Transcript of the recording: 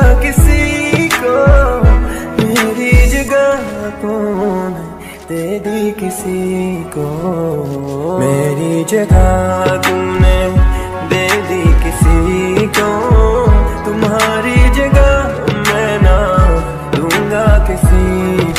किसी को, मेरी जगह कौन दे दी किसी को। मेरी जगह तुमने दे दी किसी को। तुम्हारी जगह मैं ना दूँगा किसी